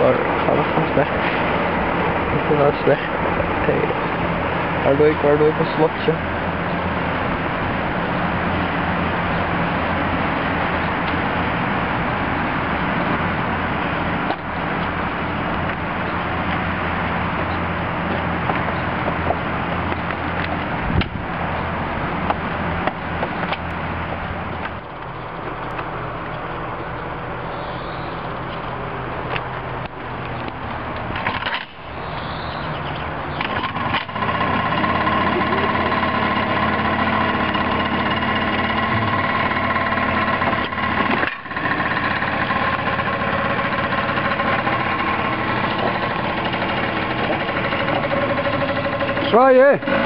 waar gaat weg? Ik ben weg. Oké. Waardoor ik, waardoor ik een slotje Try, yeah.